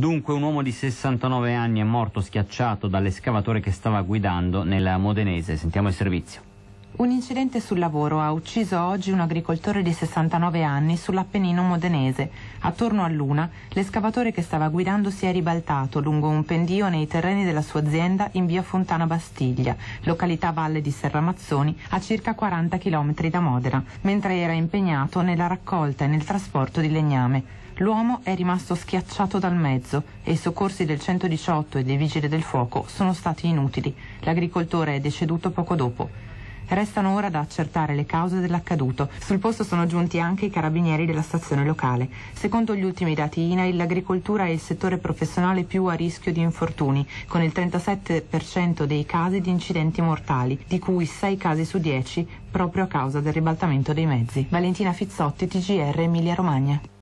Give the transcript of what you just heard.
Dunque un uomo di 69 anni è morto schiacciato dall'escavatore che stava guidando nel Modenese. Sentiamo il servizio. Un incidente sul lavoro ha ucciso oggi un agricoltore di 69 anni sull'Appennino modenese. Attorno a luna, l'escavatore che stava guidando si è ribaltato lungo un pendio nei terreni della sua azienda in via Fontana Bastiglia, località Valle di Serramazzoni, a circa 40 km da Modena, mentre era impegnato nella raccolta e nel trasporto di legname. L'uomo è rimasto schiacciato dal mezzo e i soccorsi del 118 e dei vigili del fuoco sono stati inutili. L'agricoltore è deceduto poco dopo. Restano ora da accertare le cause dell'accaduto. Sul posto sono giunti anche i carabinieri della stazione locale. Secondo gli ultimi dati INAIL, l'agricoltura è il settore professionale più a rischio di infortuni, con il 37% dei casi di incidenti mortali, di cui 6 casi su 10 proprio a causa del ribaltamento dei mezzi. Valentina Fizzotti, TGR Emilia Romagna.